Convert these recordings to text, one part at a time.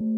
Nella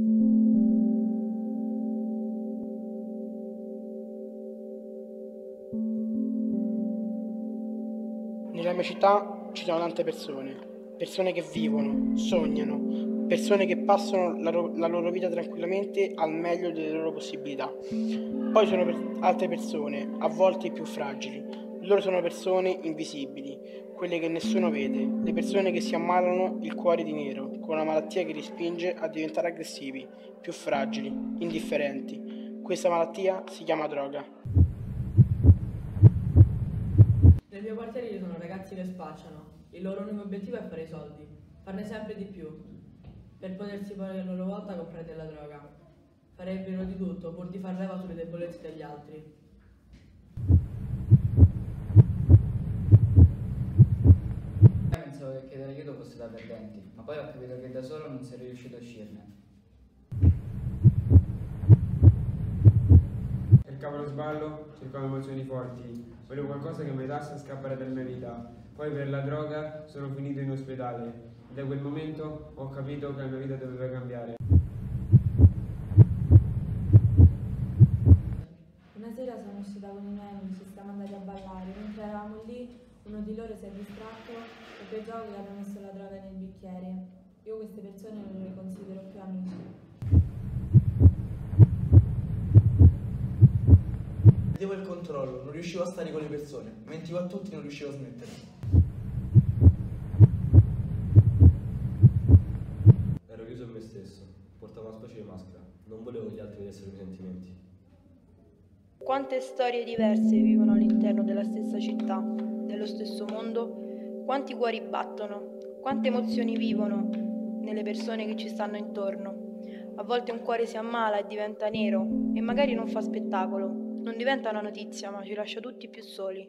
mia città ci sono tante persone, persone che vivono, sognano, persone che passano la, ro- la loro vita tranquillamente al meglio delle loro possibilità. Poi sono per- altre persone, a volte più fragili. Loro sono persone invisibili, quelle che nessuno vede, le persone che si ammalano il cuore di nero, con una malattia che li spinge a diventare aggressivi, più fragili, indifferenti. Questa malattia si chiama droga. Nel mio quartiere ci sono ragazzi che spacciano. Il loro unico obiettivo è fare i soldi, farne sempre di più, per potersi poi a loro volta comprare della droga. Farebbero di tutto pur di far leva sulle debolezze degli altri. Io pensavo che fosse da perdenti, ma poi ho capito che da solo non sarei riuscito a uscirne. Cercavo lo sballo, cercavo emozioni forti, volevo qualcosa che mi aiutasse a scappare dalla mia vita. Poi per la droga sono finito in ospedale e da quel momento ho capito che la mia vita doveva cambiare. Una sera sono uscita con i miei amici, siamo andati a ballare. Mentre eravamo lì, uno di loro si è distratto e pensavo che aveva messo la droga nel bicchiere. Io queste persone non le considero più amici. Perdevo il controllo, non riuscivo a stare con le persone, mentivo a tutti e non riuscivo a smettere. Ero chiuso in me stesso, portavo una specie di maschera, non volevo che gli altri vedessero i miei sentimenti. Quante storie diverse vivono all'interno della stessa città, nello stesso mondo? Quanti cuori battono? Quante emozioni vivono nelle persone che ci stanno intorno? A volte un cuore si ammala e diventa nero e magari non fa spettacolo, non diventa una notizia, ma ci lascia tutti più soli.